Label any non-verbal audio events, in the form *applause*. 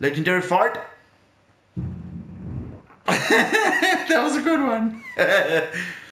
Legendary fart. *laughs* that was a good one. *laughs*